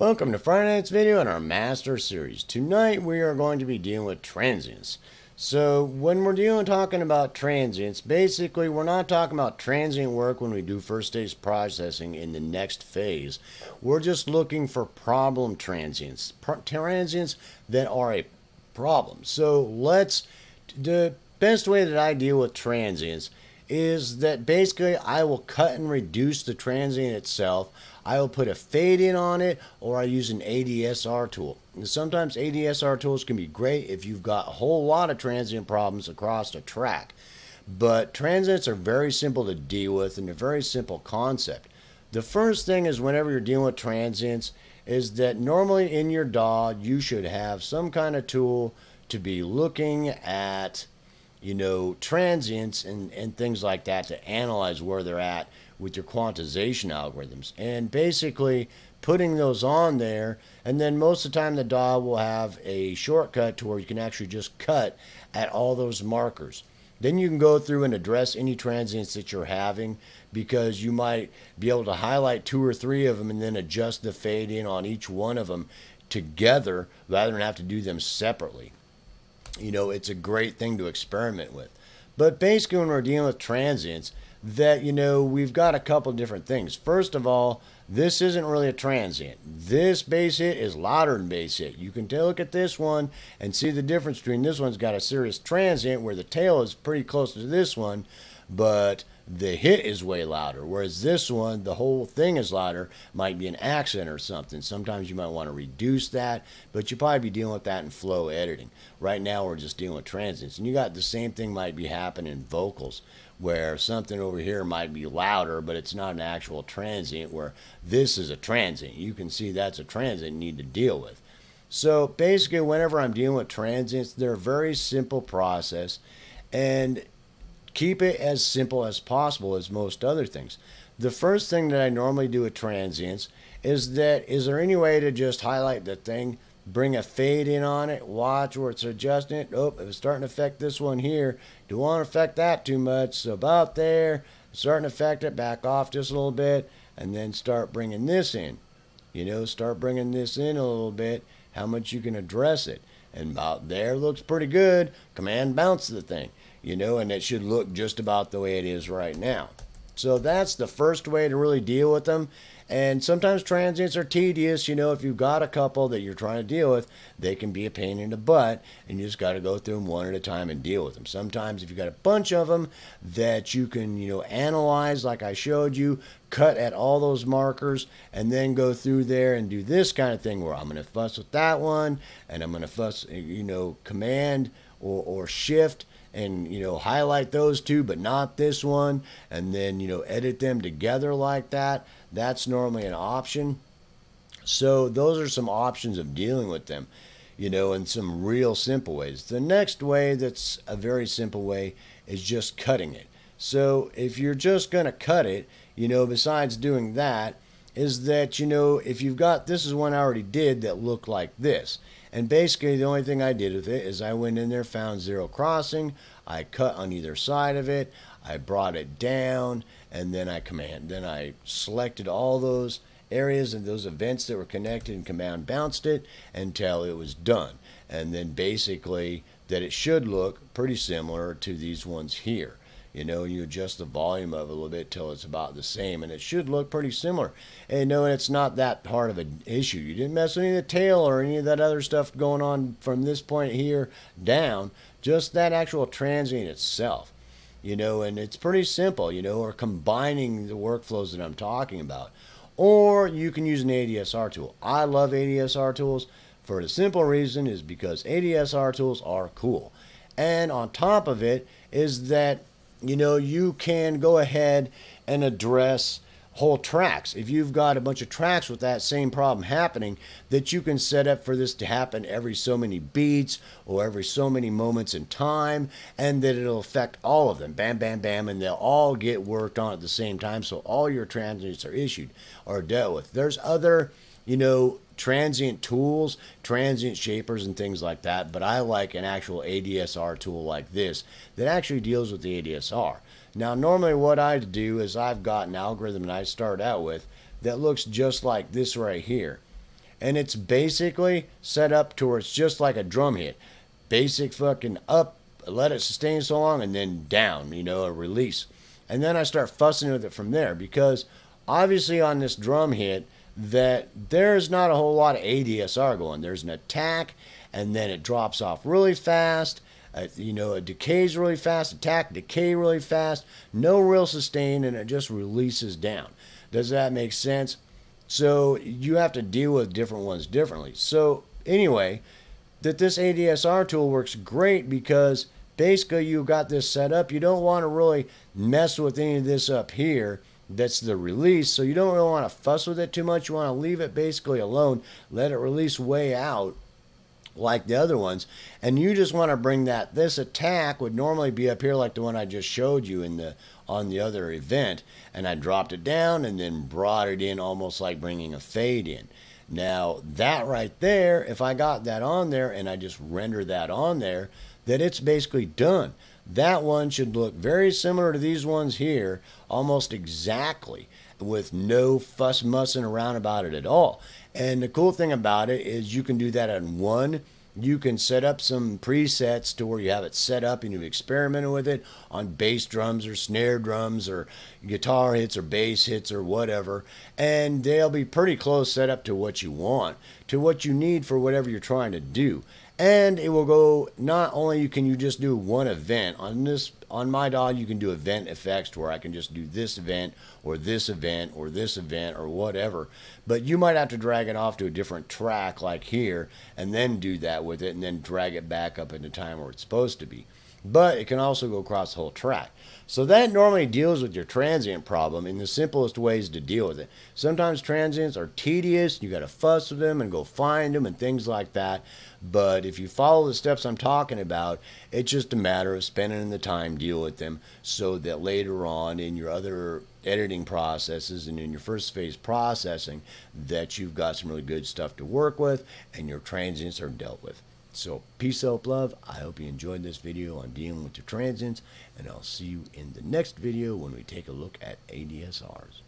Welcome to Friday night's video in our Master Series. Tonight we are going to be dealing with transients. So when we're dealing talking about transients, basically we're not talking about transient work when we do first stage processing in the next phase. We're just looking for problem transients, transients that are a problem. So let's the best way that I deal with transients is that basically I will cut and reduce the transient itself. I will put a fade in on it or I use an ADSR tool. And sometimes ADSR tools can be great if you've got a whole lot of transient problems across a track. But transients are very simple to deal with and a very simple concept. The first thing is whenever you're dealing with transients is that normally in your DAW you should have some kind of tool to be looking at you know, transients and, and things like that to analyze where they're at with your quantization algorithms. And basically putting those on there, and then most of the time the DAW will have a shortcut to where you can actually just cut at all those markers. Then you can go through and address any transients that you're having because you might be able to highlight two or three of them and then adjust the fade in on each one of them together rather than have to do them separately you know, it's a great thing to experiment with. But basically, when we're dealing with transients, that you know we've got a couple different things. First of all, this isn't really a transient. This bass hit is louder than bass hit. You can take a look at this one and see the difference between this one's got a serious transient where the tail is pretty close to this one, but the hit is way louder. Whereas this one, the whole thing is louder, might be an accent or something. Sometimes you might want to reduce that, but you'll probably be dealing with that in flow editing. Right now, we're just dealing with transients. And you got the same thing might be happening in vocals, where something over here might be louder, but it's not an actual transient, where this is a transient. You can see that's a transient you need to deal with. So basically, whenever I'm dealing with transients, they're a very simple process. And keep it as simple as possible as most other things. The first thing that I normally do with transients is that is there any way to just highlight the thing, bring a fade in on it, watch where it's adjusting it. Oh, it's starting to affect this one here. Don't want to affect that too much. So about there, starting to affect it, back off just a little bit, and then start bringing this in. You know, start bringing this in a little bit, how much you can address it. And about there looks pretty good. Command bounce the thing you know, and it should look just about the way it is right now. So that's the first way to really deal with them. And sometimes transients are tedious. You know, if you've got a couple that you're trying to deal with, they can be a pain in the butt, and you just got to go through them one at a time and deal with them. Sometimes, if you've got a bunch of them that you can, you know, analyze, like I showed you, cut at all those markers, and then go through there and do this kind of thing where I'm going to fuss with that one, and I'm going to fuss, you know, command or, or shift and you know highlight those two but not this one and then you know edit them together like that that's normally an option. So those are some options of dealing with them you know in some real simple ways. The next way that's a very simple way is just cutting it. So if you're just going to cut it you know besides doing that is that you know if you've got this is one I already did that looked like this and basically the only thing I did with it is I went in there found zero crossing. I cut on either side of it. I brought it down and then I command then I selected all those areas and those events that were connected and command bounced it until it was done. And then basically that it should look pretty similar to these ones here you know, you adjust the volume of it a little bit till it's about the same, and it should look pretty similar. And no, it's not that hard of an issue. You didn't mess with any of the tail or any of that other stuff going on from this point here down. Just that actual transient itself, you know, and it's pretty simple, you know, or combining the workflows that I'm talking about. Or you can use an ADSR tool. I love ADSR tools for the simple reason is because ADSR tools are cool. And on top of it is that you know, you can go ahead and address whole tracks. If you've got a bunch of tracks with that same problem happening, that you can set up for this to happen every so many beats or every so many moments in time, and that it'll affect all of them. Bam, bam, bam, and they'll all get worked on at the same time. So all your transients are issued or dealt with. There's other, you know, transient tools, transient shapers, and things like that. But I like an actual ADSR tool like this that actually deals with the ADSR. Now, normally what I do is I've got an algorithm that I start out with that looks just like this right here. and it's basically set up to where it's just like a drum hit. Basic fucking up, let it sustain so long, and then down, you know, a release. And then I start fussing with it from there because obviously on this drum hit, that there's not a whole lot of ADSR going. There's an attack, and then it drops off really fast. Uh, you know, it decays really fast, attack, decay really fast, no real sustain, and it just releases down. Does that make sense? So you have to deal with different ones differently. So anyway, that this ADSR tool works great because basically you got this set up. You don't want to really mess with any of this up here. That's the release. So you don't really want to fuss with it too much. You want to leave it basically alone. Let it release way out like the other ones. And you just want to bring that. This attack would normally be up here like the one I just showed you in the on the other event. And I dropped it down and then brought it in almost like bringing a fade in. Now that right there, if I got that on there and I just render that on there, that it's basically done. That one should look very similar to these ones here, almost exactly, with no fuss mussing around about it at all. And the cool thing about it is you can do that on one. You can set up some presets to where you have it set up and you've experimented with it on bass drums or snare drums or guitar hits or bass hits or whatever. And they'll be pretty close set up to what you want, to what you need for whatever you're trying to do and it will go not only can you just do one event on this on my DAW you can do event effects where I can just do this event or this event or this event or whatever. But you might have to drag it off to a different track like here and then do that with it and then drag it back up into time where it's supposed to be but it can also go across the whole track. So that normally deals with your transient problem in the simplest ways to deal with it. Sometimes transients are tedious, you got to fuss with them and go find them and things like that. But if you follow the steps I'm talking about, it's just a matter of spending the time deal with them so that later on in your other editing processes and in your first phase processing that you've got some really good stuff to work with and your transients are dealt with. So peace out, love. I hope you enjoyed this video on dealing with your transients, and I'll see you in the next video when we take a look at ADSRs.